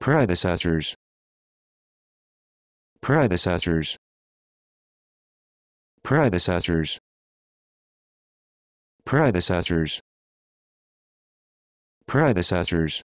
predecessors. Predecessors. Predecessors. Predecessors. Predecessors.